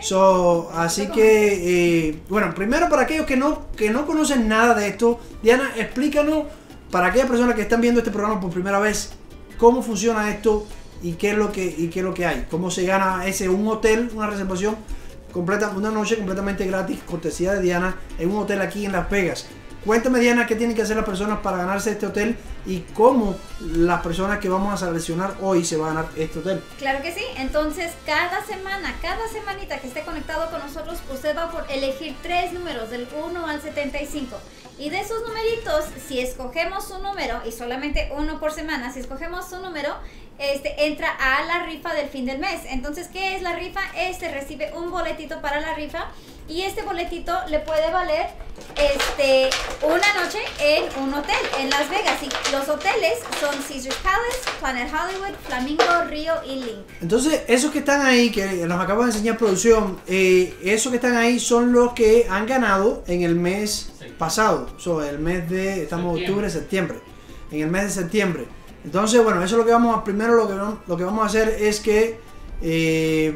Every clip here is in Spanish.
So, así que, eh, bueno, primero para aquellos que no, que no conocen nada de esto, Diana, explícanos para aquellas personas que están viendo este programa por primera vez, cómo funciona esto y qué es lo que, y qué es lo que hay. Cómo se gana ese un hotel, una reservación completa, una noche completamente gratis, cortesía de Diana, en un hotel aquí en Las Vegas. Cuéntame, Diana, qué tienen que hacer las personas para ganarse este hotel y cómo las personas que vamos a seleccionar hoy se van a ganar este hotel. Claro que sí. Entonces, cada semana, cada semanita que esté conectado con nosotros, usted va por elegir tres números, del 1 al 75. Y de esos numeritos, si escogemos un número, y solamente uno por semana, si escogemos un número, este, entra a la rifa del fin del mes. Entonces, ¿qué es la rifa? Este recibe un boletito para la rifa y este boletito le puede valer este, una noche en un hotel en Las Vegas. Y los hoteles son Caesars Palace, Planet Hollywood, Flamingo, Río y Link. Entonces, esos que están ahí, que nos acabo de enseñar producción, eh, esos que están ahí son los que han ganado en el mes pasado. So, el mes de, estamos en octubre, septiembre. En el mes de septiembre. Entonces, bueno, eso es lo que vamos a, primero lo que, vamos- lo que vamos a hacer es que, eh,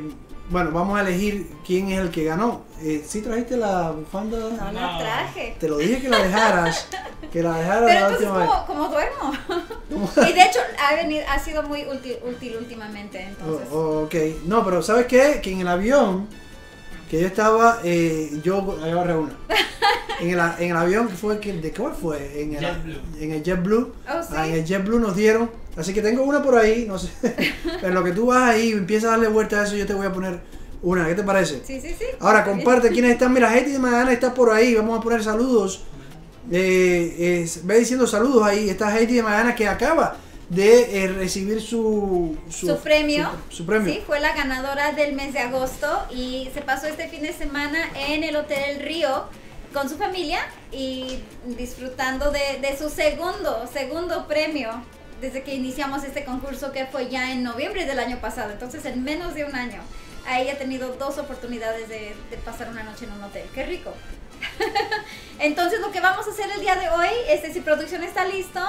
bueno, vamos a elegir quién es el que ganó. Eh, ¿Sí trajiste la bufanda? No la No. traje. Te lo dije que la dejaras, que la dejaras Pero la entonces, última vez. ¿cómo, cómo duermo? y de hecho, ha, venido, ha sido muy útil, útil últimamente. Entonces, Oh, oh, ok, no, pero ¿sabes qué? Que en el avión que yo estaba, eh, yo agarré una. En el, en el avión que fue, que, ¿de cuál fue? En el JetBlue. En el JetBlue. Oh, sí. Ah, en el JetBlue nos dieron. Así que tengo una por ahí, no sé. Pero en lo que tú vas ahí y empiezas a darle vuelta a eso, yo te voy a poner una. ¿Qué te parece? sí, sí, sí. Ahora comparte quiénes están. Mira, Hetty de Magana está por ahí. Vamos a poner saludos. Eh, eh, ve diciendo saludos ahí. Está Hetty de Magana que acaba de eh, recibir su, Su premio. Su, su premio. Sí, fue la ganadora del mes de agosto y se pasó este fin de semana en el Hotel Río con su familia y disfrutando de, de su segundo, segundo premio desde que iniciamos este concurso que fue ya en noviembre del año pasado, entonces en menos de un año. Ahí ha tenido dos oportunidades de, pasar una noche en un hotel. ¡Qué rico! Entonces lo que vamos a hacer el día de hoy, este, si producción está listo,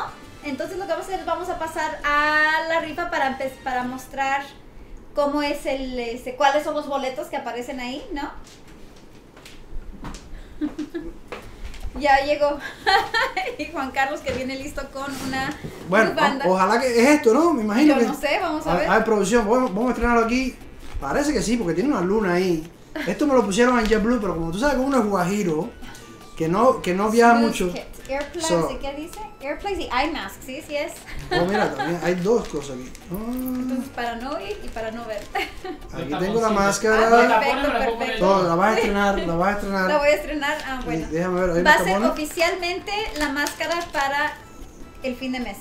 entonces lo que vamos a hacer es vamos a pasar a la rifa para, para mostrar cómo es el, este, cuáles son los boletos que aparecen ahí, ¿no? ya llegó. y Juan Carlos que viene listo con una Bueno, banda. o- ojalá que es esto, ¿no? Me imagino Yo que. no sé, vamos a A ver. ver, producción, vamos, vamos a estrenarlo aquí. Parece que sí, porque tiene una luna ahí. Esto me lo pusieron en JetBlue, pero como tú sabes que uno es guajiro, que no, que no viaja mucho. Airplanes, So- ¿y qué dice? Airplanes y iMask, sí, sí es. Oh, mira, también hay dos cosas aquí. Ah, Entonces, para no oír y para no ver. aquí tengo la taponcitos. Ah, máscara. perfecto, la perfecto. Todo, la vas a estrenar, la vas a La estrenar. voy a estrenar. Ah, Y bueno. déjame ver, ahí Va a ser oficialmente la máscara para el fin de mes.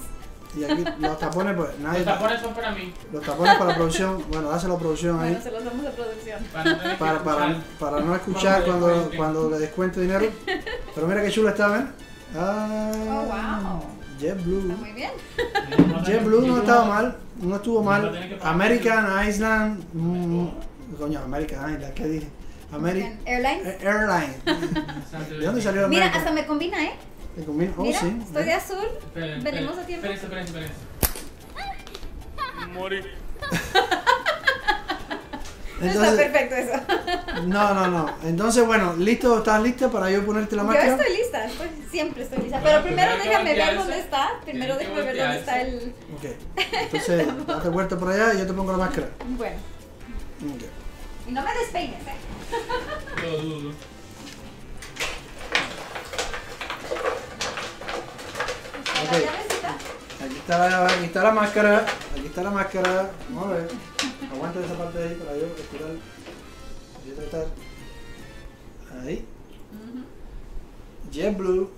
Y aquí los tapones, pues nadie. Los tapones son para mí. Los tapones para la producción. Bueno, dáselo a producción ahí. Bueno, se los damos a producción. Para no Para, para, escuchar. para no escuchar Cuando cuando le descuente dinero. Pero mira qué chula está, ¿ven? Ah, Oh, wow. JetBlue. Está muy bien. JetBlue no estaba mal, no estuvo mal. American Island, mm, coño, American Island, ¿qué dije? American Airlines. Airline. ¿De dónde salió Mira, American? hasta me combina, ¿eh? ¿Te combina? Oh, Mira, sí. estoy de azul. Esperen, Venimos esperen, a tiempo. Espérense, espérense, espérense. No está Entonces, perfecto eso. No, no, no. Entonces, bueno, listo, ¿estás lista para yo ponerte la Yo máscara? estoy lista, estoy- siempre estoy lista. Pero primero déjame ver dónde está. Primero déjame ver dónde está el. Ok. Entonces, date vuelta por allá y yo te pongo la máscara. Bueno. Ok. Y no me despeines, ¿eh? Lo dudo. Está Ok. la llavecita. Aquí está, la, aquí está la máscara, aquí está la máscara. Vamos a ver. Aguanta esa parte de ahí para yo estirar. Voy a tratar. Ahí. Ujú. JetBlue.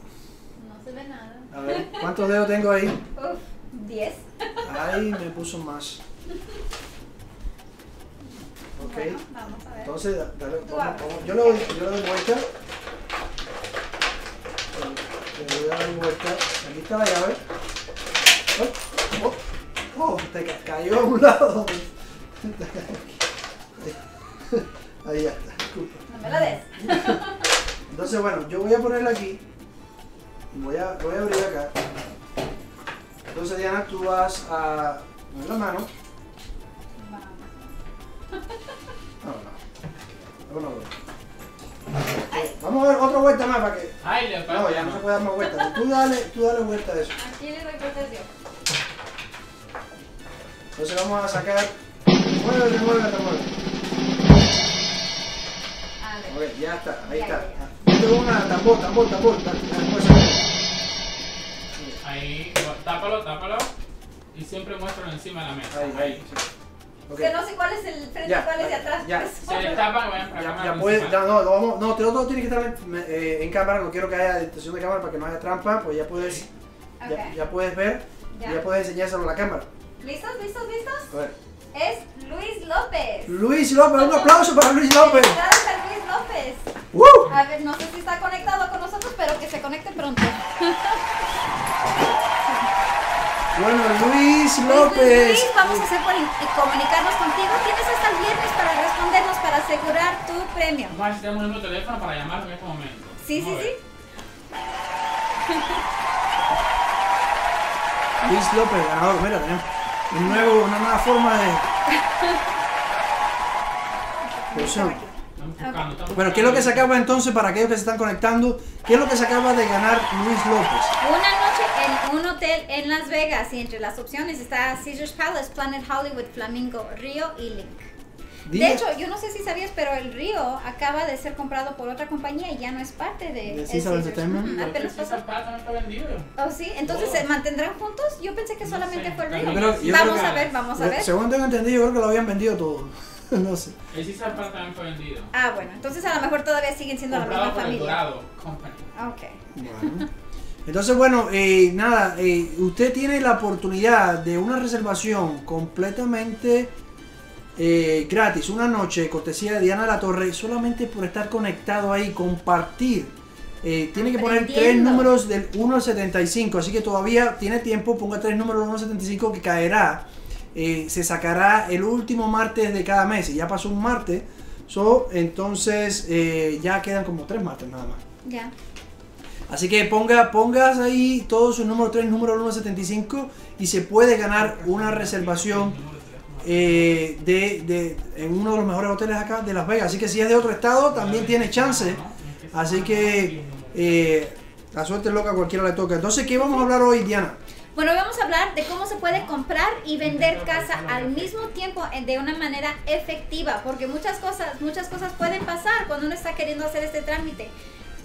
No se ve nada. A ver, ¿cuántos dedos tengo ahí? Uf, 10. Ahí me puso más. Ok. Bueno, vamos a ver. Entonces, da- dale, vamos- vamos- yo, le doy, yo le doy vuelta. Le voy a dar vuelta. Aquí está la llave. Oh, oh, oh, te ca- cayó a un lado. Ahí ya está, disculpa. No me la des. Entonces, bueno, yo voy a ponerla aquí. Voy a, voy a abrir acá. Entonces, Diana, tú vas a poner la mano. Vamos. No, no. Vuelta. Vamos a ver otra vuelta más para que. Ay, le No, ya no se puede dar más vueltas. Tú dale, tú dale vuelta a eso. Aquí le doy vueltas yo. Entonces vamos a sacar. Mueve, mueve, mueve. Ok, ya está, ahí Ya, está. ya, Esto es una tambor, tambor, tambor. Ahí, tápalo, tápalo. Y siempre muéstralo encima de la mesa. Ahí, ahí. sí. Ok. Que no sé cuál es el frente Ya, y cuál es de atrás. ya. pues. Se destapan vayan para Ya, cámara ya puedes, principal. no, no, vamos, no, todo, todo tiene que estar en, eh, en cámara, no quiero que haya detección de cámara para que no haya trampa, pues ya puedes, ya, ya puedes ver, Ya. ya puedes enseñárselo a la cámara. ¿Listos, listos, listos? A ver. Es Luis López. Luis López, un aplauso para Luis López. López. ¡Woo! A ver, no sé si está conectado con nosotros, pero que se conecte pronto. Bueno, Luis López. Luis, vamos a hacer por in- comunicarnos contigo. Tienes hasta el viernes para respondernos, para asegurar tu premio. Vamos a tenemos un número de teléfono para llamarlo en este momento. Sí, sí, sí. Luis López, ganador. Mira, tenemos un nuevo, una nueva forma de. Estamos buscando, estamos Bueno, ¿qué es lo que se acaba entonces para aquellos que se están conectando? ¿Qué es lo que se acaba de ganar Luis López? Una noche en un hotel en Las Vegas y entre las opciones está Caesars Palace, Planet Hollywood, Flamingo, Río y Link. De hecho, yo no sé si sabías, pero el Río acaba de ser comprado por otra compañía y ya no es parte de, ¿De el Caesar. Entertainment? Apenas sí, pasó. Zapata no está vendido. Oh, sí, entonces Oh. se mantendrán juntos. Yo pensé que No solamente sé, fue el. Río. Vamos a ver, vamos a ver. Según tengo entendido, yo creo que lo habían vendido todo. no sé. El César Zapata también fue vendido. Ah, bueno, entonces a lo mejor todavía siguen siendo la Comprado misma por el familia. Dorado Company. Ok. Bueno. Entonces, bueno, eh, nada, eh, usted tiene la oportunidad de una reservación completamente eh, gratis, una noche, cortesía de Diana La Torre, solamente por estar conectado ahí, compartir. Eh, tiene que poner tres números del 1 al 75, así que todavía tiene tiempo, ponga tres números del 1 al 75 que caerá. Eh, se sacará el último martes de cada mes, y ya pasó un martes, so, entonces eh, ya quedan como tres martes nada más. Ya. Así que ponga, pongas ahí todos sus números 3, número 175 y se puede ganar una reservación eh, de, de- en uno de los mejores hoteles acá de Las Vegas. Así que si es de otro estado también tiene chance. Así que eh, la suerte es loca, a cualquiera le toca. Entonces, ¿qué vamos a hablar hoy, Diana? Bueno, hoy vamos a hablar de cómo se puede comprar y vender casa al mismo tiempo de una manera efectiva, porque muchas cosas, muchas cosas pueden pasar cuando uno está queriendo hacer este trámite.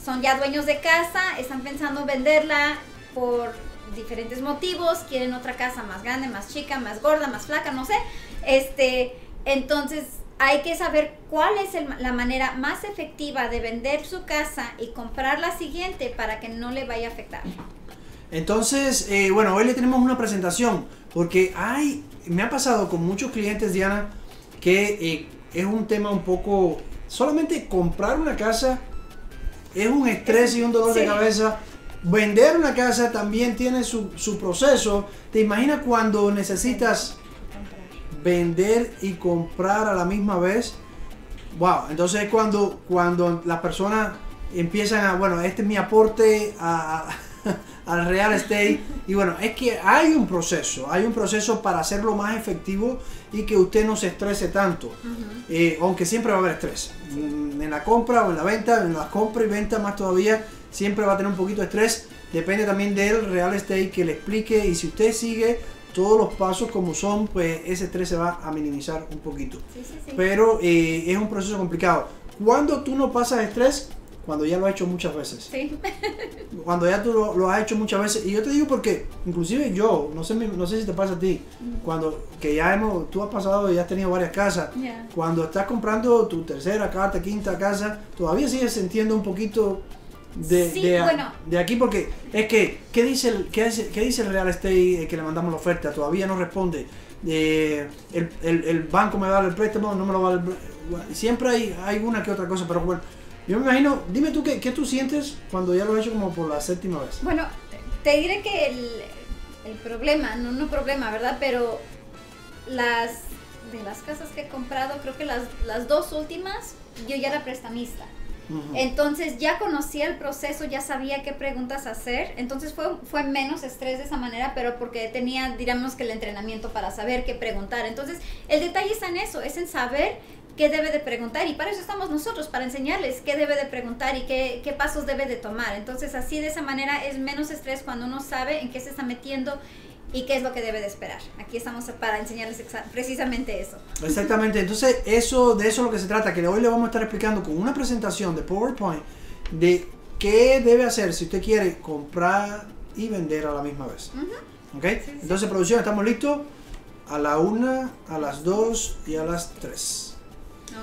Son ya dueños de casa, están pensando venderla por diferentes motivos, quieren otra casa más grande, más chica, más gorda, más flaca, no sé. Este, entonces hay que saber cuál es el- la manera más efectiva de vender su casa y comprar la siguiente para que no le vaya a afectar. Entonces, eh, bueno, hoy le tenemos una presentación porque hay, me ha pasado con muchos clientes, Diana, que eh, es un tema un poco, solamente comprar una casa es un estrés y un dolor de cabeza. Vender una casa también tiene su, su proceso. ¿Te imaginas cuando necesitas vender y comprar a la misma vez? Wow, entonces cuando, cuando las personas empiezan a, bueno, este es mi aporte a- a- al real estate. Y bueno, es que hay un proceso, hay un proceso para hacerlo más efectivo y que usted no se estrese tanto. Eh, aunque siempre va a haber estrés. Mm, En la compra o en la venta, en la compra y venta más todavía, siempre va a tener un poquito de estrés. Depende también del real estate que le explique y si usted sigue todos los pasos como son, pues ese estrés se va a minimizar un poquito. Sí, sí, sí. Pero eh, es un proceso complicado. Cuando tú no pasas estrés, cuando ya lo has hecho muchas veces. Sí. Cuando ya tú lo, lo has hecho muchas veces. Y yo te digo porque, inclusive yo, no sé, no sé si te pasa a ti, cuando que ya hemos, tú has pasado y has tenido varias casas. Ya. Cuando estás comprando tu tercera, cuarta, quinta casa, todavía sigues sintiendo un poquito de, Sí, de, bueno. de aquí porque es que, ¿qué dice el, qué dice, qué dice el real estate eh, que le mandamos la oferta? Todavía no responde. Eh, el, el- el banco me va a dar el préstamo, no me lo va a dar. el pré- Siempre hay, hay una que otra cosa, pero bueno, yo me imagino, dime tú qué, qué tú sientes cuando ya lo has hecho como por la séptima vez. Bueno, te diré que el, el problema, no, no problema, ¿verdad? Pero las de las casas que he comprado, creo que las, las dos últimas, yo ya era prestamista. Entonces ya conocía el proceso, ya sabía qué preguntas hacer. Entonces fue, fue menos estrés de esa manera, pero porque tenía, digamos que el entrenamiento para saber qué preguntar. Entonces el detalle está en eso, es en saber qué debe de preguntar y para eso estamos nosotros, para enseñarles qué debe de preguntar y qué, qué pasos debe de tomar. Entonces así de esa manera es menos estrés cuando uno sabe en qué se está metiendo y qué es lo que debe de esperar. Aquí estamos para enseñarles precisamente eso. Exactamente, entonces eso de eso es lo que se trata, que hoy le vamos a estar explicando con una presentación de PowerPoint de qué debe hacer si usted quiere comprar y vender a la misma vez. ¿Ok? Entonces, producción, estamos listos a la una, a las dos y a las tres.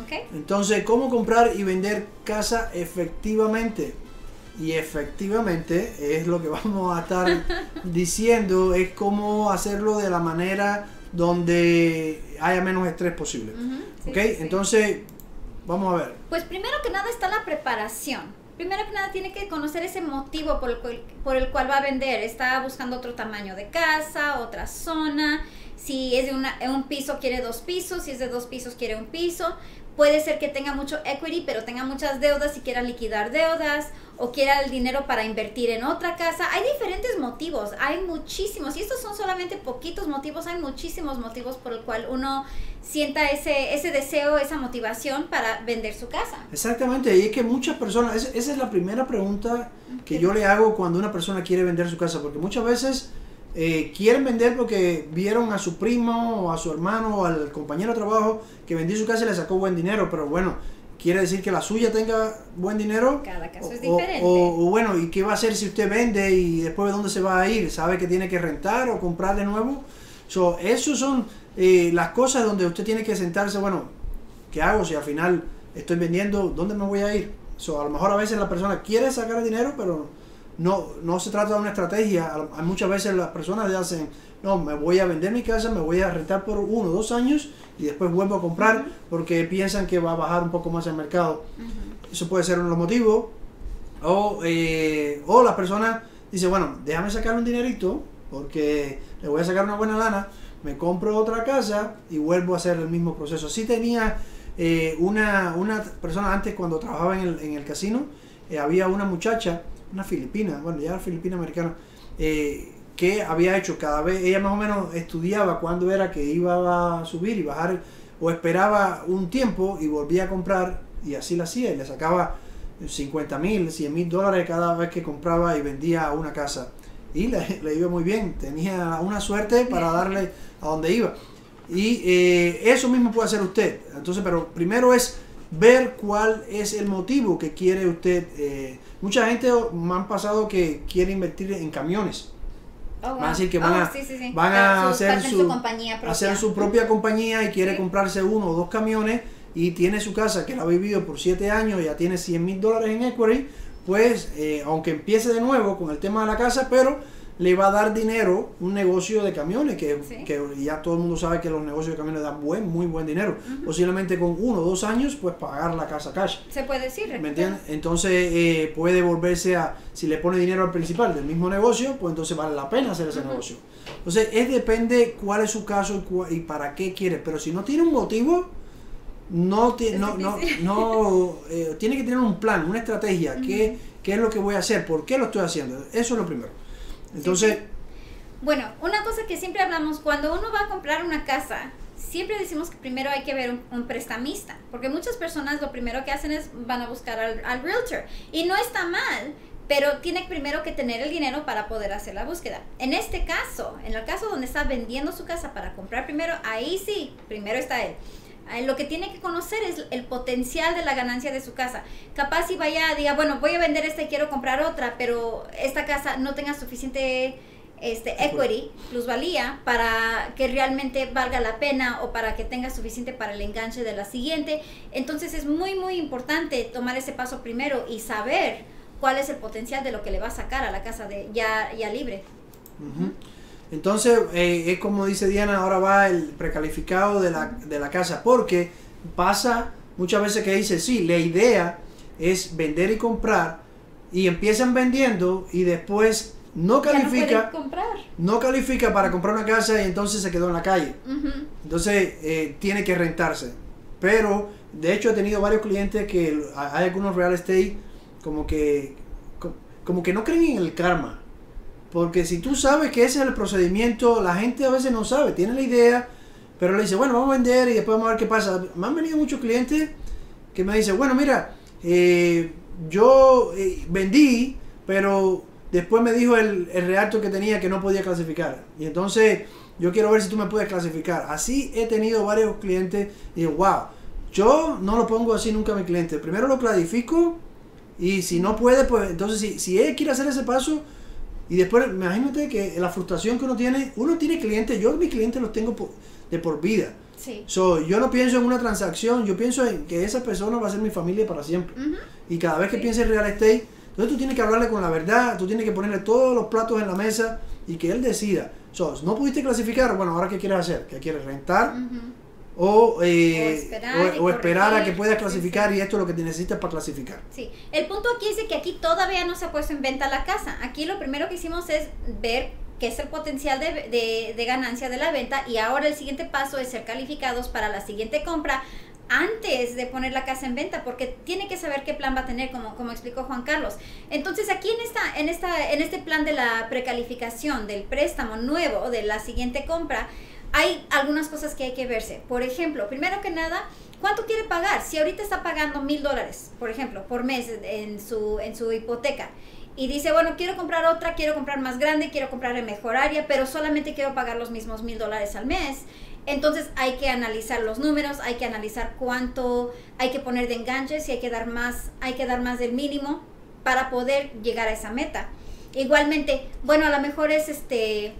¿Ok? Entonces, ¿cómo comprar y vender casa efectivamente? Y efectivamente es lo que vamos a estar diciendo, es cómo hacerlo de la manera donde haya menos estrés posible. Ujú, sí, ¿Ok? sí, sí. Entonces, vamos a ver. Pues primero que nada está la preparación. Primero que nada tiene que conocer ese motivo por el, cual, por el cual va a vender. Está buscando otro tamaño de casa, otra zona. Si es de una- un piso, quiere dos pisos. Si es de dos pisos, quiere un piso. Puede ser que tenga mucho equity, pero tenga muchas deudas y quiera liquidar deudas. O quiera el dinero para invertir en otra casa. Hay diferentes motivos. Hay muchísimos. Y estos son solamente poquitos motivos. Hay muchísimos motivos por el cual uno sienta ese, ese deseo, esa motivación para vender su casa. Exactamente, y es que muchas personas, es- esa es la primera pregunta que yo le hago cuando una persona quiere vender su casa, porque muchas veces eh, quieren vender porque vieron a su primo o a su hermano o al compañero de trabajo que vendió su casa y le sacó buen dinero, pero bueno, quiere decir que la suya tenga buen dinero. Cada caso o, es o- diferente. o- o bueno, ¿y qué va a hacer si usted vende y después de dónde se va a ir? ¿Sabe que tiene que rentar o comprar de nuevo? So, esos son eh, las cosas donde usted tiene que sentarse, bueno, ¿qué hago si al final estoy vendiendo? ¿Dónde me voy a ir? So, a lo mejor a veces la persona quiere sacar el dinero, pero no, no se trata de una estrategia. Muchas veces las personas le hacen, no, me voy a vender mi casa, me voy a rentar por uno o dos años y después vuelvo a comprar porque piensan que va a bajar un poco más el mercado. Eso puede ser uno de los motivos. O, eh, o la persona dice, bueno, déjame sacar un dinerito porque le voy a sacar una buena lana, me compro otra casa y vuelvo a hacer el mismo proceso. Así tenía eh, una, una persona antes cuando trabajaba en el, en el casino, eh, había una muchacha, una filipina, bueno, ya era filipina americana, eh, que había hecho cada vez, ella más o menos estudiaba cuándo era que iba a subir y bajar, o esperaba un tiempo y volvía a comprar y así la hacía y le sacaba 50 mil, 100 mil dólares cada vez que compraba y vendía una casa. Y le, iba muy bien, tenía una suerte para darle a donde iba. Y eh, eso mismo puede hacer usted. Entonces, pero primero es ver cuál es el motivo que quiere usted. eh, mucha gente me han pasado que quiere invertir en camiones. Oh, wow. Van a decir que van Oh, a- sí, sí, sí. van a Para su- hacer su- propia. hacer su propia compañía y quiere comprarse uno o dos camiones y tiene su casa que la ha vivido por 7 años, ya tiene 100 mil dólares en equity, pues eh, aunque empiece de nuevo con el tema de la casa, pero le va a dar dinero un negocio de camiones, que, Sí. que ya todo el mundo sabe que los negocios de camiones dan buen, muy buen dinero. Posiblemente con uno o dos años, pues pagar la casa cash. Se puede decir. ¿Me entiendes? Entonces eh, puede volverse a, si le pone dinero al principal del mismo negocio, pues entonces vale la pena hacer ese negocio. Entonces es depende cuál es su caso y, y para qué quiere. Pero si no tiene un motivo, no, ti- Es no, no, no eh, tiene que tener un plan, una estrategia. Ujú. ¿qué, ¿Qué es lo que voy a hacer? ¿Por qué lo estoy haciendo? Eso es lo primero. Entonces, Bueno, una cosa que siempre hablamos, cuando uno va a comprar una casa, siempre decimos que primero hay que ver un, prestamista, porque muchas personas lo primero que hacen es van a buscar al, al realtor. Y no está mal, pero tiene primero que tener el dinero para poder hacer la búsqueda. En este caso, en el caso donde está vendiendo su casa para comprar primero, ahí sí, primero está él. Eh, Lo que tiene que conocer es el potencial de la ganancia de su casa. Capaz si vaya, diga, bueno, voy a vender esta y quiero comprar otra, pero esta casa no tenga suficiente este equity, plusvalía, para que realmente valga la pena o para que tenga suficiente para el enganche de la siguiente. Entonces es muy, muy importante tomar ese paso primero y saber cuál es el potencial de lo que le va a sacar a la casa de ya, ya libre. Entonces, eh, es como dice Diana, ahora va el precalificado de la, de la casa, porque pasa muchas veces que dice, sí, la idea es vender y comprar, y empiezan vendiendo y después no califica, no califica para comprar una casa y entonces se quedó en la calle. Entonces eh, tiene que rentarse. Pero de hecho he tenido varios clientes que hay algunos real estate como que co- como que no creen en el karma. Porque si tú sabes que ese es el procedimiento, la gente a veces no sabe, tiene la idea, Pero le dice, bueno, vamos a vender y después vamos a ver qué pasa. Me han venido muchos clientes que me dicen, bueno, mira, eh, yo eh, vendí, pero después me dijo el, el realtor que tenía que no podía clasificar. Y entonces yo quiero ver si tú me puedes clasificar. Así he tenido varios clientes y digo, wow, yo no lo pongo así nunca a mi cliente. Primero lo clarifico y si no puede, pues entonces si, si él quiere hacer ese paso y después, imagínate que la frustración que uno tiene, uno tiene clientes, yo mis clientes los tengo por- de por vida. Sí. So, yo no pienso en una transacción, yo pienso en que esa persona va a ser mi familia para siempre. Y cada vez que Sí. pienses en real estate, entonces tú tienes que hablarle con la verdad, tú tienes que ponerle todos los platos en la mesa y que él decida. So, no pudiste clasificar, bueno, ahora qué quieres hacer? ¿Qué quieres rentar? Ujú. O, eh, O esperar o- y o esperar a que puedas Sí, clasificar sí. y esto es lo que te necesitas para clasificar. Sí, el punto aquí es de que aquí todavía no se ha puesto en venta la casa. Aquí lo primero que hicimos es ver qué es el potencial de, de- de ganancia de la venta y ahora el siguiente paso es ser calificados para la siguiente compra antes de poner la casa en venta porque tiene que saber qué plan va a tener como, como explicó Juan Carlos. Entonces aquí en esta en esta en este plan de la precalificación del préstamo nuevo de la siguiente compra hay algunas cosas que hay que verse. Por ejemplo, primero que nada, ¿cuánto quiere pagar? Si ahorita está pagando mil dólares, por ejemplo, por mes en su, en su hipoteca, y dice, bueno, quiero comprar otra, quiero comprar más grande, quiero comprar en mejor área, pero solamente quiero pagar los mismos mil dólares al mes. Entonces hay que analizar los números, hay que analizar cuánto hay que poner de enganches y hay que dar más, hay que dar más del mínimo para poder llegar a esa meta. Igualmente, bueno, a lo mejor es este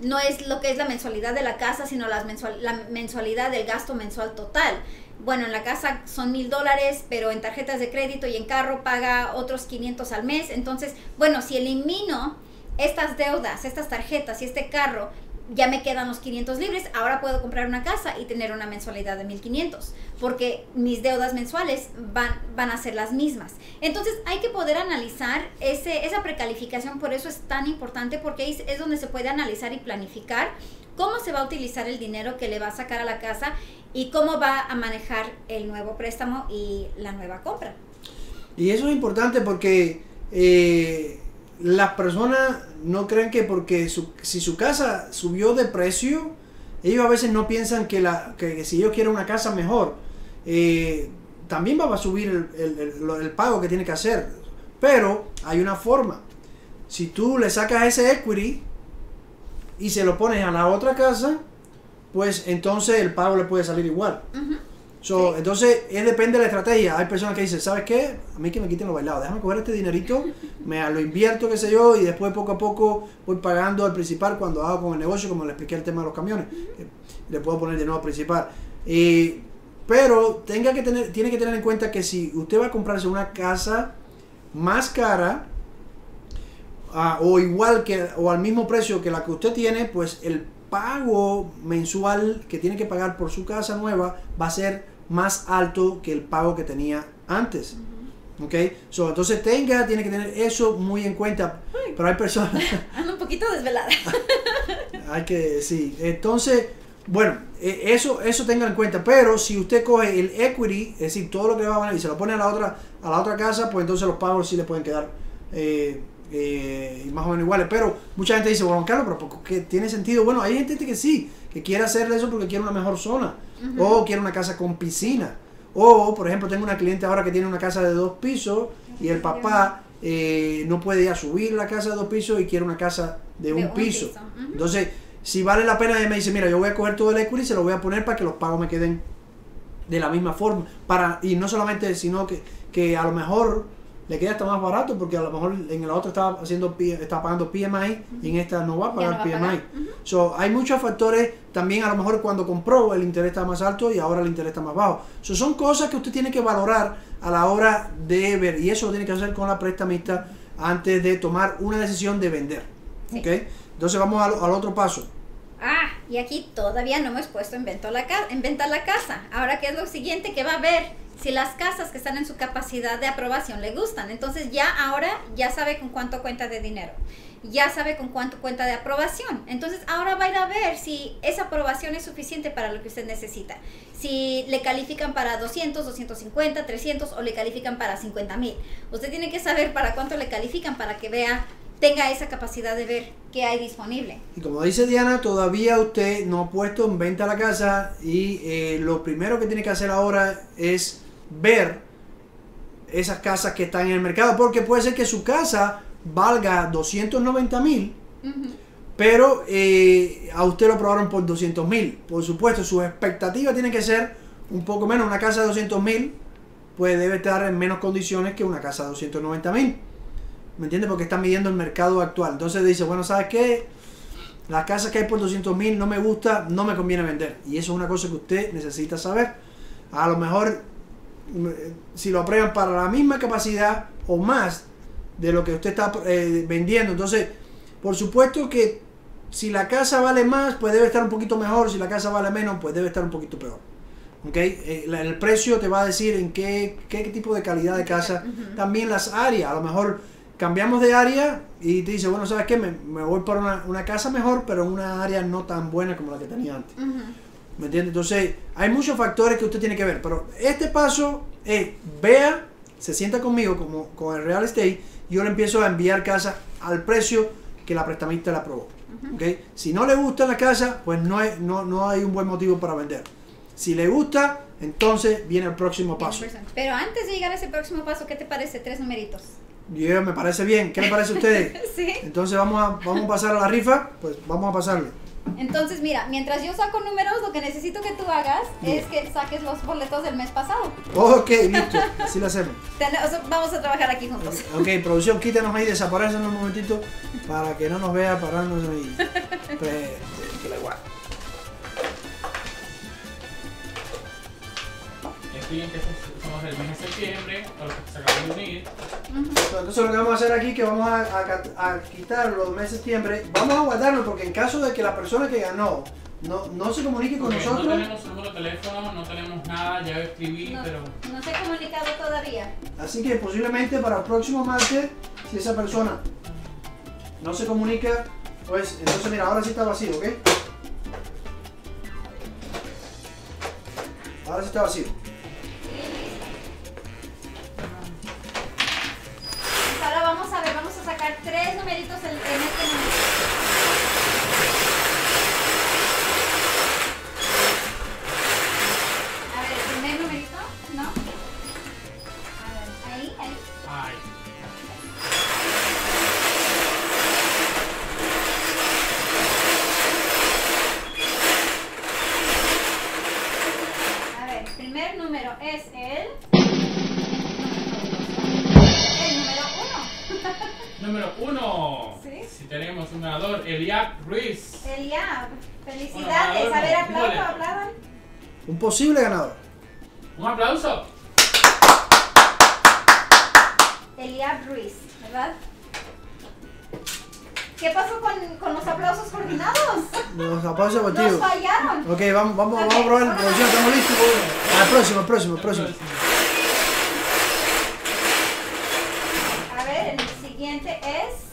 no es lo que es la mensualidad de la casa, sino las mensual, la mensualidad del gasto mensual total. Bueno, en la casa son mil dólares, pero en tarjetas de crédito y en carro paga otros 500 al mes. Entonces, bueno, si elimino estas deudas, estas tarjetas y este carro, ya me quedan los 500 libres, ahora puedo comprar una casa y tener una mensualidad de 1500, porque mis deudas mensuales van, van a ser las mismas. Entonces hay que poder analizar ese, esa precalificación, por eso es tan importante, porque ahí es donde se puede analizar y planificar cómo se va a utilizar el dinero que le va a sacar a la casa y cómo va a manejar el nuevo préstamo y la nueva compra. Y eso es importante porque eh, las personas no creen que porque si su casa subió de precio, ellos a veces no piensan que, la, que si ellos quieren una casa mejor, eh, también va a subir el, el- el- pago que tiene que hacer. Pero hay una forma. Si tú le sacas ese equity y se lo pones a la otra casa, pues entonces el pago le puede salir igual. So, Sí. Entonces, es depende de la estrategia. Hay personas que dicen, ¿sabes qué? A mí que me quiten los bailados. Déjame coger este dinerito, me lo invierto, qué sé yo, y después poco a poco voy pagando al principal cuando hago con el negocio, como le expliqué el tema de los camiones. Eh, Le puedo poner de nuevo al principal. Eh, pero tenga que tener, tiene que tener en cuenta que si usted va a comprarse una casa más cara, ah, o igual que, o al mismo precio que la que usted tiene, pues el pago mensual que tiene que pagar por su casa nueva va a ser más alto que el pago que tenía antes. ¿Ok? So, entonces tenga, tiene que tener eso muy en cuenta. Pero hay personas, Ando un poquito desvelada. hay que, sí. Entonces, bueno, eh, eso, eso tenga en cuenta. Pero si usted coge el equity, es decir, todo lo que va a ganar y se lo pone a la otra, a la otra casa, pues entonces los pagos sí le pueden quedar eh, eh, más o menos iguales. Pero mucha gente dice, bueno, Carlos, pero ¿por qué tiene sentido? Bueno, hay gente que sí, que quiere hacerle eso porque quiere una mejor zona. O quiere una casa con piscina. O, por ejemplo, tengo una cliente ahora que tiene una casa de dos pisos y el papá eh, no puede ya subir la casa de dos pisos y quiere una casa de un, De un piso. Entonces, si vale la pena, ella me dice, mira, yo voy a coger todo el equity y se lo voy a poner para que los pagos me queden de la misma forma. Para, y no solamente, sino que, que a lo mejor le queda hasta más barato porque a lo mejor en la otra estaba haciendo estaba pagando PMI y en esta no va a pagar no a PMI. Ujú. So, hay muchos factores, también a lo mejor cuando compró el interés está más alto y ahora el interés está más bajo. So, son cosas que usted tiene que valorar a la hora de ver y eso lo tiene que hacer con la prestamista antes de tomar una decisión de vender. Sí. Entonces vamos al, al otro paso. Ah, y aquí todavía no hemos puesto en venta, la la casa. Ahora, ¿qué es lo siguiente que va a ver? Si las casas que están en su capacidad de aprobación le gustan. Entonces ya ahora ya sabe con cuánto cuenta de dinero. Ya sabe con cuánto cuenta de aprobación. Entonces ahora va a ir a ver si esa aprobación es suficiente para lo que usted necesita. Si le califican para 200, 250, 300 o le califican para 50 mil. Usted tiene que saber para cuánto le califican para que vea tenga esa capacidad de ver qué hay disponible. Y como dice Diana, todavía usted no ha puesto en venta la casa y eh, lo primero que tiene que hacer ahora es ver esas casas que están en el mercado, porque puede ser que su casa valga 290 mil, pero eh, a usted lo aprobaron por 200 mil. Por supuesto, su expectativa tiene que ser un poco menos. Una casa de 200 mil, pues debe estar en menos condiciones que una casa de 290 mil. ¿Me entiendes? Porque están midiendo el mercado actual. Entonces dice, bueno, ¿sabes qué? Las casas que hay por 200 mil no me gusta, no me conviene vender. Y eso es una cosa que usted necesita saber. A lo mejor, mm, si lo aprueban para la misma capacidad o más de lo que usted está eh, vendiendo. Entonces, por supuesto que si la casa vale más, pues debe estar un poquito mejor. Si la casa vale menos, pues debe estar un poquito peor. ¿Ok? Eh, la- el precio te va a decir en qué, qué tipo de calidad de casa. También las áreas. A lo mejor cambiamos de área y te dice, bueno, ¿sabes qué? Me, me voy para una, una casa mejor, pero en una área no tan buena como la que tenía antes. ¿Me entiendes? Entonces, hay muchos factores que usted tiene que ver. Pero este paso es, vea, se sienta conmigo como con el real estate y yo le empiezo a enviar casas al precio que la prestamista le aprobó. ¿ok? Si no le gusta la casa, pues no, hay- no, no hay un buen motivo para vender. Si le gusta, entonces viene el próximo paso. Pero antes de llegar a ese próximo paso, ¿qué te parece? Tres numeritos. Yo, me parece bien. ¿Qué le parece a ustedes? Sí. Entonces vamos a, vamos a pasar a la rifa. Pues vamos a pasarle. Entonces, mira, mientras yo saco números, lo que necesito que tú hagas es que saques los boletos del mes pasado. Ok, listo. Así lo hacemos. Vamos a trabajar aquí juntos. Ok, producción, quítanos ahí, desaparecen un momentito para que no nos vea parándose ahí. Pues, que le guarde. Expliquen que somos del mes de septiembre, a los que se acaban de unir. Entonces lo que vamos a hacer aquí es que vamos a, a- a quitar los meses de septiembre. Vamos a guardarlo porque en caso de que la persona que ganó no, no se comunique con Porque no nosotros, tenemos número de teléfono, no tenemos nada, ya escribí, No, pero no se ha comunicado todavía. así que posiblemente para el próximo martes, si esa persona no se comunica, pues entonces mira, ahora sí está vacío, ¿ok? Ahora sí está vacío. Ay, A ver, primer número es el. El número uno. número uno. Sí. Si tenemos un ganador, Eliab Ruiz. Eliab. Felicidades. Bueno, A ver, boleto. aplaudan. Un posible ganador. Nos aplausos Nos fallaron. Ok, vamos, vamos, vamos a probar a producción, estamos listos. Al próximo, al próximo, al próximo. A ver, el siguiente es.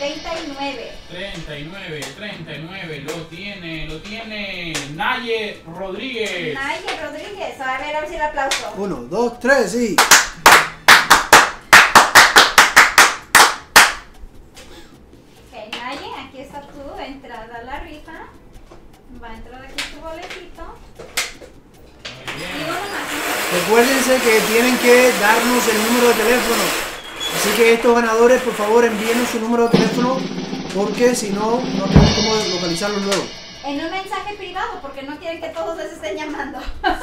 El 39. 39, 39, lo tiene, lo tiene Naye Rodríguez. Naye Rodríguez. A ver, a ver si el aplauso. Uno, dos, tres, sí. Ok, Naye, aquí está tu entrada a la rifa. Va a entrar aquí tu boletito. Muy Y bien. uno más. Recuérdense que tienen que darnos el número de teléfono. Así que estos ganadores, por favor, envíenos su número de teléfono porque si no, no tenemos cómo localizarlos luego. En un mensaje privado, porque no quieren que todos les estén llamando.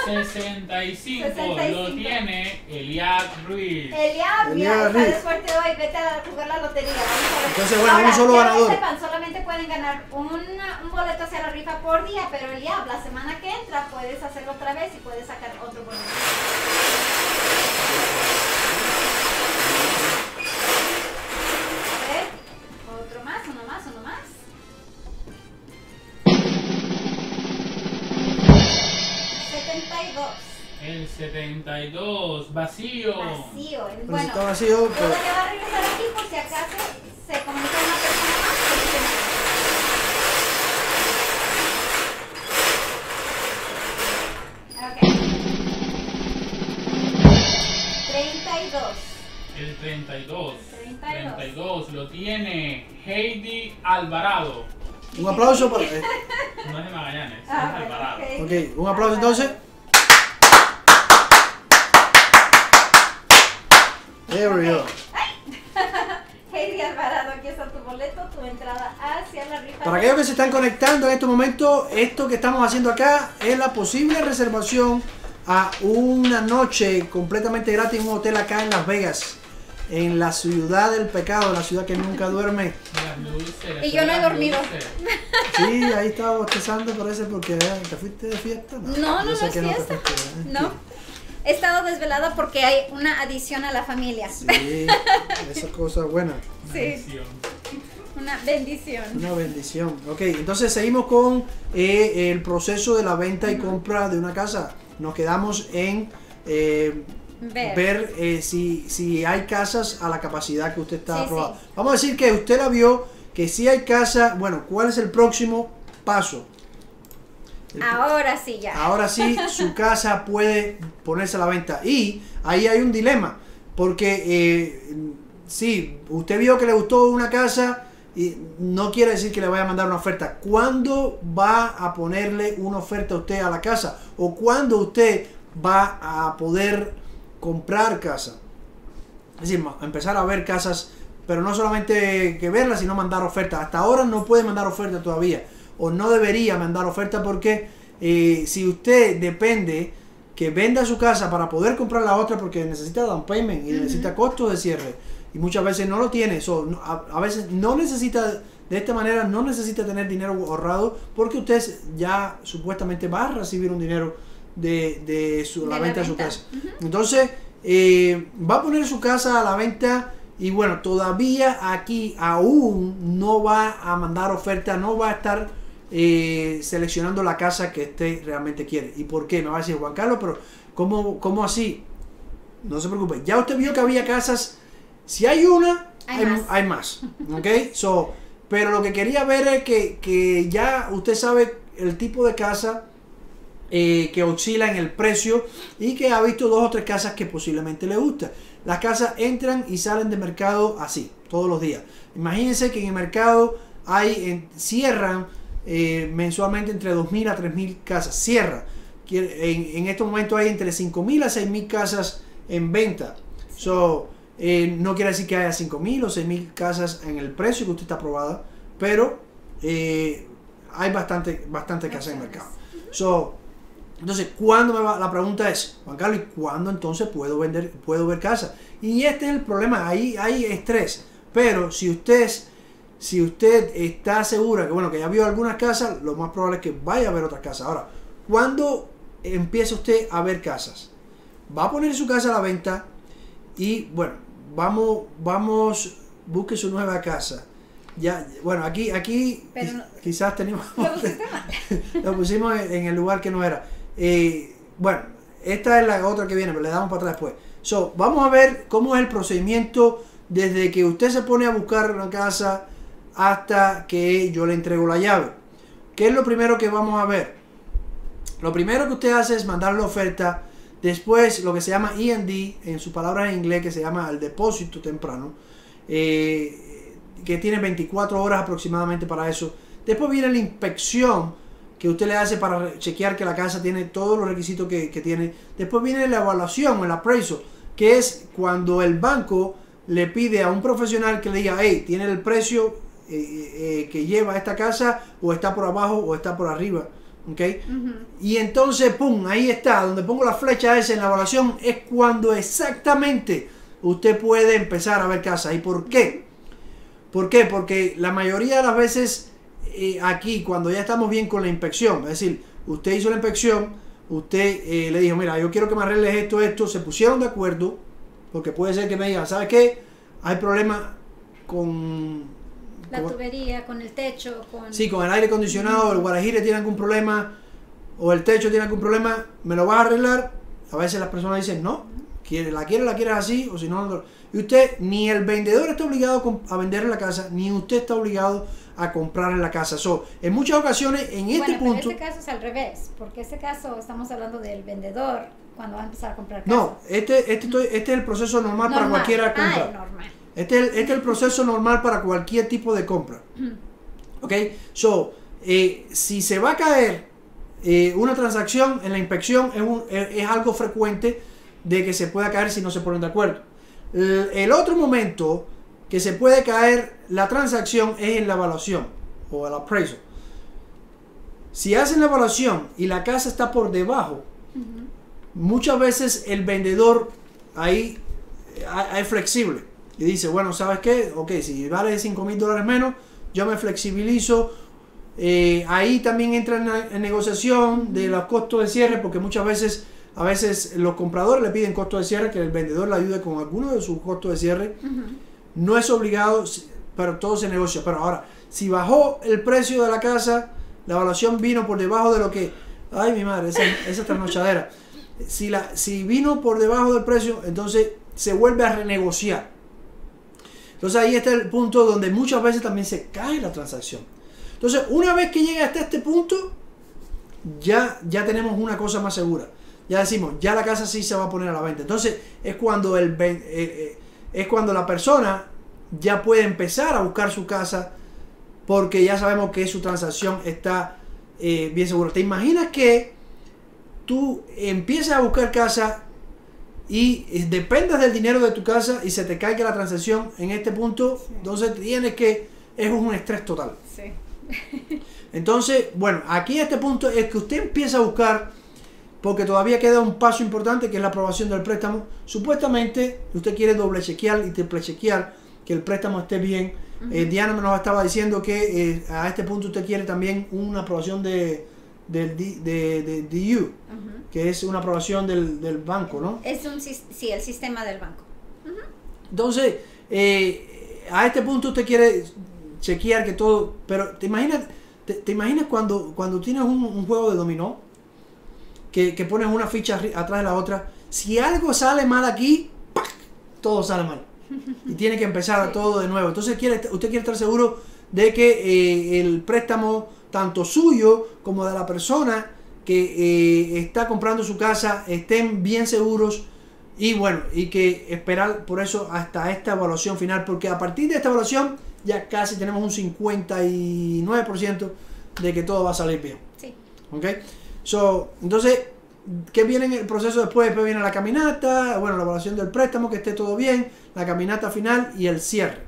65, 65. lo tiene Eliab Ruiz. Eliab, mira, estás fuerte hoy, vete a jugar la lotería. Vamos a ver. Entonces, bueno, un solo ganador. Que sepan, solamente pueden ganar una- un boleto hacia la rifa por día, pero Eliab, la semana que entra puedes hacerlo otra vez y puedes sacar otro boleto. ...72... El 72, vacío. Vacío. Pero si Bueno, está vacío, yo pues, voy a regresar aquí por si acaso se comunica una persona más. Ok. 32. El 32. 32. 32 lo tiene Heidi Alvarado. Un aplauso para. No es de Magallanes, Ah, es Alvarado. ok. ok, un aplauso entonces. There we go. Heidi Alvarado, aquí está tu boleto, tu entrada hacia la rifa. Para aquellos que se están conectando en este momento, esto que estamos haciendo acá es la posible reservación a una noche completamente gratis en un hotel acá en Las Vegas, en la ciudad del pecado, la ciudad que nunca duerme. Luces, Y yo no he dormido. Sí, ahí estaba bostezando, parece, porque te fuiste de fiesta. No, no, no es fiesta. fuiste, ¿eh? No. He estado desvelada porque hay una adición a la familia. Sí, esa cosa buena. Sí, Bendición. una bendición. Una bendición. Ok, entonces seguimos con eh, el proceso de la venta y compra de una casa. Nos quedamos en eh, Ver. ver eh, si, si hay casas a la capacidad que usted está sí. Vamos a decir que usted la vio, que si hay casa, bueno, ¿cuál es el próximo paso? Ahora sí ya. Ahora sí, su casa puede ponerse a la venta. Y ahí hay un dilema, porque eh, sí, usted vio que le gustó una casa y no quiere decir que le vaya a mandar una oferta. ¿Cuándo va a ponerle una oferta a usted a la casa? ¿O cuándo usted va a poder comprar casa? Es decir, empezar a ver casas, pero no solamente que verlas, sino mandar ofertas. Hasta ahora no puede mandar oferta todavía, o no debería mandar oferta porque eh, si usted depende que venda su casa para poder comprar la otra porque necesita down payment y necesita costos de cierre y muchas veces no lo tiene, so, a, a veces no necesita de esta manera no necesita tener dinero ahorrado porque usted ya supuestamente va a recibir un dinero de, de su, De la venta de su casa. Entonces, eh, va a poner su casa a la venta y bueno, todavía aquí aún no va a mandar oferta, no va a estar eh, seleccionando la casa que usted realmente quiere. ¿Y por qué? Me va a decir Juan Carlos, pero ¿cómo, cómo así? No se preocupe, ya usted vio que había casas, si hay una, Hay hay, más. hay más. ¿Ok? So, pero lo que quería ver es que, que ya usted sabe el tipo de casa eh, que oscila en el precio y que ha visto dos o tres casas que posiblemente le gusta. Las casas entran y salen de mercado así, todos los días. Imagínense que en el mercado hay, en- cierran eh, mensualmente entre 2.000 a 3.000 casas. Cierra. En, en estos momentos hay entre 5.000 a 6.000 casas en venta. So, eh, no quiere decir que haya 5.000 o 6.000 casas en el precio que usted está aprobada, pero eh, hay bastante, bastante casas en el mercado. So, entonces, ¿cuándo me va? La pregunta es, Juan Carlos, ¿y cuándo entonces puedo vender, puedo ver casa? Y este es el problema, ahí hay estrés. Pero si usted, si usted está segura que bueno, que ya vio algunas casas, lo más probable es que vaya a ver otras casas. Ahora, ¿cuándo empieza usted a ver casas? Va a poner su casa a la venta y bueno, vamos, vamos, busque su nueva casa. Ya, bueno, aquí, aquí Pero quizás tenemos Lo pusimos en en el lugar que no era. Eh, bueno, esta es la otra que viene, pero le damos para atrás después. So, vamos a ver cómo es el procedimiento desde que usted se pone a buscar una casa hasta que yo le entrego la llave. ¿Qué es lo primero que vamos a ver? Lo primero que usted hace es mandar la oferta. Después, lo que se llama ED, en sus palabras en inglés, que se llama el depósito temprano, eh, que tiene 24 horas aproximadamente para eso. Después viene la inspección que usted le hace para chequear que la casa tiene todos los requisitos que, que tiene. Después viene la evaluación, el appraisal, que es cuando el banco le pide a un profesional que le diga, hey, tiene el precio eh, eh, que lleva esta casa, o está por abajo, o está por arriba. ¿ok? Y entonces, pum, ahí está, donde pongo la flecha esa en la evaluación, es cuando exactamente usted puede empezar a ver casas. ¿Y por qué? ¿Por qué? Porque la mayoría de las veces eh, aquí, cuando ya estamos bien con la inspección, es decir, usted hizo la inspección, usted eh, le dijo, mira, yo quiero que me arregles esto, esto, se pusieron de acuerdo, porque puede ser que me digan, ¿sabes qué? Hay problema con... La con- tubería, con el techo, con... Sí, con el aire acondicionado, el guarajire tiene algún problema, o el techo tiene algún problema, ¿me lo vas a arreglar? A veces las personas dicen, no, quiere, la quiere, la quieres así, o si no, no. Y usted, ni el vendedor está obligado a vender la casa, ni usted está obligado a comprar en la casa. So, en muchas ocasiones, en este bueno, punto, pero este caso es al revés, porque este caso estamos hablando del vendedor cuando vas a empezar a comprar casa. No, este, este, este es el proceso normal, para cualquiera Ah, normal. Este es, el, este es el proceso normal para cualquier tipo de compra. Ok, so, eh, si se va a caer eh, una transacción en la inspección, es, un- es- es algo frecuente de que se pueda caer si no se ponen de acuerdo. El, el otro momento que se puede caer la transacción es en la evaluación o el appraisal. Si hacen la evaluación y la casa está por debajo, muchas veces el vendedor ahí eh, es flexible y dice, bueno, ¿sabes qué? Ok, si vale 5 mil dólares menos, yo me flexibilizo. Eh, ahí también entra en, la- en negociación de los costos de cierre, porque muchas veces, a veces los compradores le piden costos de cierre, que el vendedor le ayude con alguno de sus costos de cierre. No es obligado, pero todo se negocia. Pero ahora, si bajó el precio de la casa, la evaluación vino por debajo de lo que... Ay, mi madre, esa, esa trasnochadera. Si, la, si vino por debajo del precio, entonces se vuelve a renegociar. Entonces ahí está el punto donde muchas veces también se cae la transacción. Entonces, una vez que llega hasta este punto, ya, ya tenemos una cosa más segura. Ya decimos, ya la casa sí se va a poner a la venta. Entonces, es cuando, el, eh, eh, es cuando la persona ya puede empezar a buscar su casa porque ya sabemos que su transacción está eh, bien segura. ¿Te imaginas que tú empiezas a buscar casa y eh, dependas del dinero de tu casa y se te caiga la transacción en este punto? Entonces tienes que, es un estrés total. Sí. Entonces, bueno, aquí este punto es que usted empieza a buscar, porque todavía queda un paso importante que es la aprobación del préstamo. Supuestamente usted quiere doble chequear y triple chequear que el préstamo esté bien. Eh, Diana nos estaba diciendo que eh, a este punto usted quiere también una aprobación de, del D- de, de DU, Ujú. que es una aprobación del, del banco, ¿no? Es un sí, el sistema del banco. Entonces, eh, a este punto usted quiere chequear que todo, pero te imaginas, te, te imaginas cuando, cuando tienes un, un juego de dominó, que, que pones una ficha atrás de la otra, si algo sale mal aquí, ¡pac! todo sale mal. Y tiene que empezar Sí. todo de nuevo. Entonces quiere, usted quiere estar seguro de que eh, el préstamo, tanto suyo como de la persona que eh, está comprando su casa, estén bien seguros y bueno, y que esperar por eso hasta esta evaluación final, porque a partir de esta evaluación ya casi tenemos un 59% de que todo va a salir bien. Sí. ¿Ok? So, entonces, ¿qué viene en el proceso después? Después viene la caminata, bueno, la evaluación del préstamo, que esté todo bien, la caminata final y el cierre.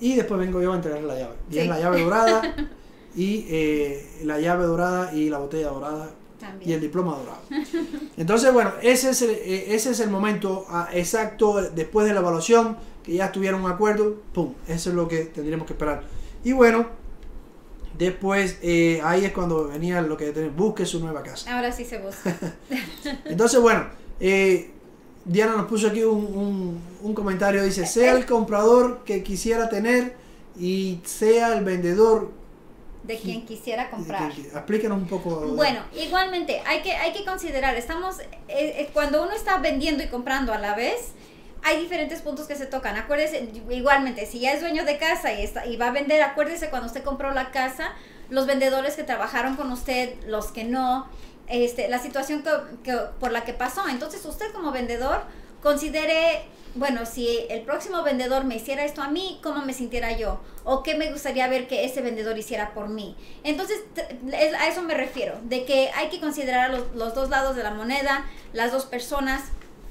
Y después vengo yo a entregar la llave. Y es la llave dorada y eh, la llave dorada y la botella dorada También. y el diploma dorado. Entonces, bueno, ese es el, eh, ese es el momento ah, exacto después de la evaluación, que ya tuvieron un acuerdo, ¡pum! Eso es lo que tendríamos que esperar. Y bueno, después eh, ahí es cuando venía lo que tenemos, busque su nueva casa. Ahora sí se busca. Entonces, bueno, eh, Diana nos puso aquí un, un- un comentario, dice, sea el comprador que quisiera tener y sea el vendedor. De quien quisiera comprar. que- que- explícanos un poco. Bueno, igualmente, hay que, hay que considerar, estamos, eh, eh, cuando uno está vendiendo y comprando a la vez, hay diferentes puntos que se tocan. Acuérdese, igualmente, si ya es dueño de casa y, está, y va a vender, acuérdese cuando usted compró la casa, los vendedores que trabajaron con usted, los que no, este, la situación que, que- por la que pasó. Entonces, usted como vendedor, considere, bueno, si el próximo vendedor me hiciera esto a mí, ¿cómo me sintiera yo? ¿O qué me gustaría ver que ese vendedor hiciera por mí? Entonces, a eso me refiero, de que hay que considerar los, los dos lados de la moneda, las dos personas,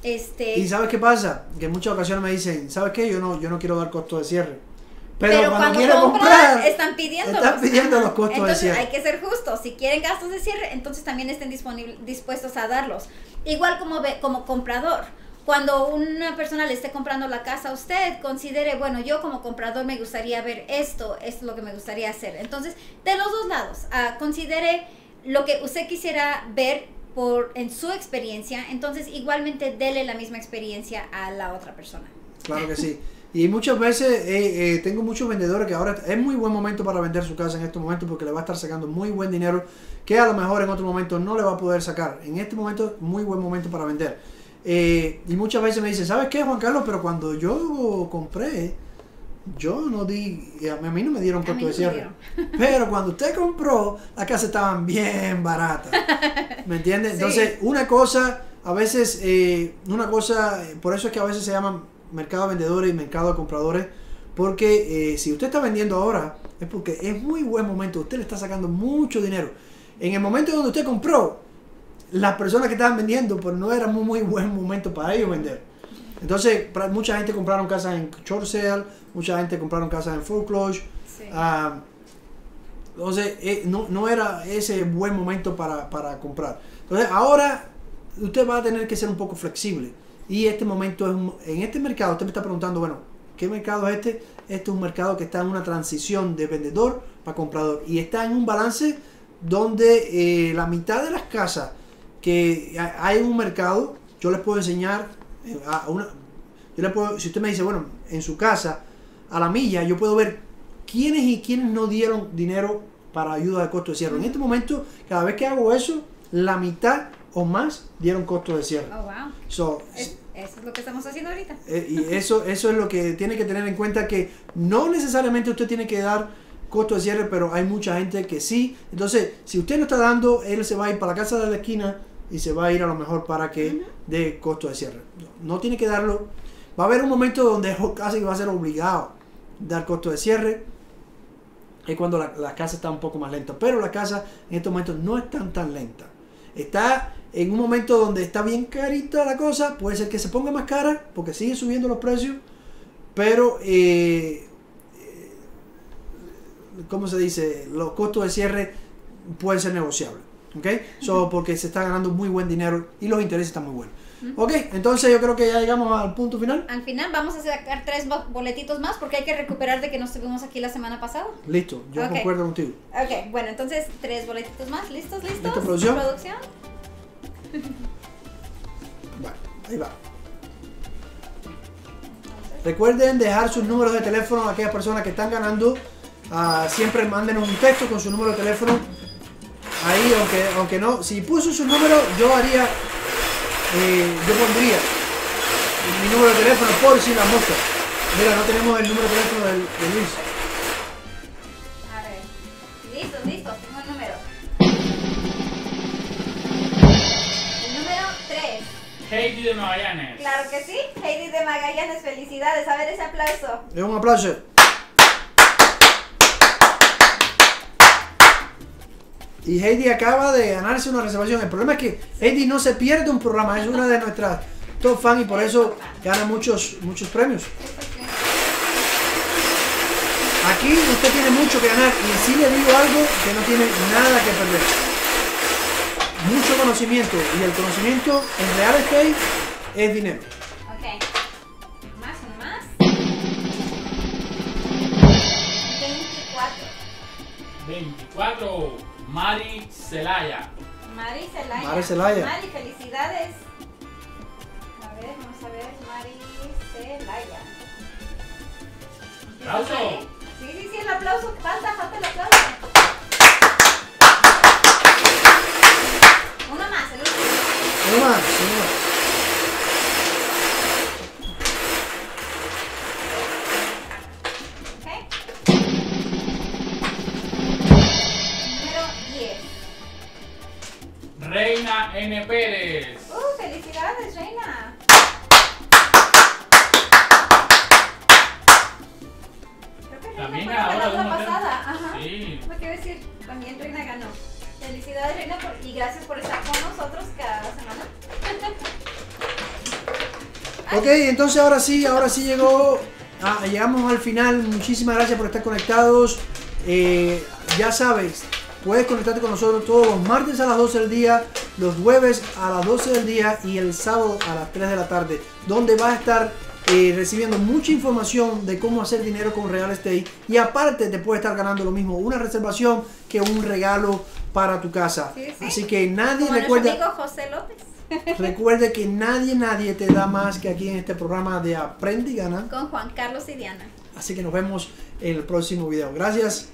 este... Y sabes qué pasa? Que en muchas ocasiones me dicen, ¿sabes qué? Yo no, yo no quiero dar costo de cierre. Pero, Pero, cuando, cuando, comprar, están pidiendo están pidiendo los costos de cierre. hay que ser justos. Si quieren gastos de cierre, entonces también estén disponibles, dispuestos a darlos. Igual como, ve- como comprador. Cuando una persona le esté comprando la casa a usted, considere, bueno, yo como comprador me gustaría ver esto, esto es lo que me gustaría hacer. Entonces, de los dos lados, ah, considere lo que usted quisiera ver por en su experiencia, entonces igualmente dele la misma experiencia a la otra persona. Claro que sí. Y muchas veces eh, eh, tengo muchos vendedores que ahora es muy buen momento para vender su casa en estos momentos porque le va a estar sacando muy buen dinero que a lo mejor en otro momento no le va a poder sacar. En este momento, muy buen momento para vender. Eh, y muchas veces me dicen, ¿sabes qué, Juan Carlos? Pero cuando yo compré, yo no di, a mí no me dieron costo de cierre. Pero cuando usted compró, las casas estaban bien baratas. ¿Me entiendes? Sí. Entonces, una cosa a veces eh, una cosa, eh, por eso es que a veces se llaman mercado de vendedores y mercado de compradores, porque eh, si usted está vendiendo ahora, es porque es muy buen momento, usted le está sacando mucho dinero. En el momento donde usted compró, las personas que estaban vendiendo, pues no era muy, muy buen momento para ellos vender. Entonces, mucha gente compraron casas en short sale, mucha gente compraron casas en foreclosure. Sí. Ah, entonces, eh, no, no era ese buen momento para, para comprar. Entonces, ahora usted va a tener que ser un poco flexible. Y este momento es un- en este mercado, usted me está preguntando, bueno, ¿qué mercado es este? Este es un mercado que está en una transición de vendedor para comprador. Y está en un balance donde eh, la mitad de las casas que ha- hay un mercado, yo les puedo enseñar eh, a una, yo le puedo, si usted me dice, bueno, en su casa, a la milla, yo puedo ver quiénes y quiénes no dieron dinero para ayuda de costo de cierre. En este momento, cada vez que hago eso, la mitad o más dieron costo de cierre. Oh, wow. So, Es- eso es lo que estamos haciendo ahorita. eh, y eso, eso es lo que tiene que tener en cuenta que no necesariamente usted tiene que dar costo de cierre, pero hay mucha gente que sí. Entonces, si usted no está dando, él se va a ir para la casa de la esquina y se va a ir a lo mejor para que dé costo de cierre. No, no tiene que darlo. Va a haber un momento donde casi va a ser obligado dar costo de cierre. Es cuando la, la casa está un poco más lenta. Pero la casa en estos momentos no es tan tan lenta. Está en un momento donde está bien carita la cosa. Puede ser que se ponga más cara porque sigue subiendo los precios. Pero, eh, eh, ¿cómo se dice? Los costos de cierre pueden ser negociables. ¿Ok? So, porque se está ganando muy buen dinero y los intereses están muy buenos. Ok, entonces yo creo que ya llegamos al punto final. Al final vamos a sacar tres bo- boletitos más porque hay que recuperar de que nos tuvimos aquí la semana pasada. Listo, yo Ok. concuerdo contigo. Ok, bueno, entonces tres boletitos más. ¿Listos? ¿Listos? ¿Listo, producción? ¿Producción? Bueno, ahí va. Recuerden dejar sus números de teléfono a aquellas personas que están ganando. Ah, siempre manden un texto con su número de teléfono. Ahí, aunque, aunque no, si puso su número, yo haría, eh, yo pondría mi número de teléfono por si la mosca. Mira, no tenemos el número de teléfono del- de Luis. A ver. Listos, listos. Tengo el número. El número 3. Heidi de Magallanes. Claro que sí. Heidi de Magallanes, felicidades. A ver ese aplauso. Es un aplauso. Y Heidi acaba de ganarse una reservación. El problema es que Heidi no se pierde un programa, es una de nuestras top fans y por eso gana muchos, muchos premios. Aquí usted tiene mucho que ganar y sí le digo algo que no tiene nada que perder. Mucho conocimiento y el conocimiento en real estate es dinero. Ok. Más, uno más. 24. 24. Mari Celaya. Mari Celaya. Mari Celaya. Mari, felicidades. A ver, vamos a ver. Mari Celaya. Aplauso. Sí, sí, sí, el aplauso. Falta, falta el aplauso. Uno más, el último. Uno más, uno más. Reina N. Pérez. Uh, felicidades, Reina. Creo que Reina También fue la pasada. Ajá. Sí. Quiero decir, también Reina ganó. Felicidades, Reina, por- y gracias por estar con nosotros cada semana. Ok, entonces ahora sí, ahora sí llegó, ah, llegamos al final. Muchísimas gracias por estar conectados. Eh, ya sabes, puedes conectarte con nosotros todos los martes a las 12 del día, los jueves a las 12 del día y el sábado a las 3 de la tarde, donde vas a estar eh, recibiendo mucha información de cómo hacer dinero con real estate y aparte te puede estar ganando lo mismo una reservación que un regalo para tu casa. Sí, sí. Así que nadie Como recuerda. amigo José López. Recuerde que nadie, nadie te da más que aquí en este programa de Aprende y Gana. Con Juan Carlos y Diana. Así que nos vemos en el próximo video. Gracias.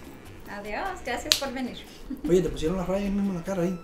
Adiós, gracias por venir. Oye, te pusieron las rayas mismo en la cara ahí.